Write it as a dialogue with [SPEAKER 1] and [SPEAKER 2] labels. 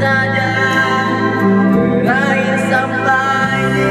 [SPEAKER 1] saja Meraih sampai di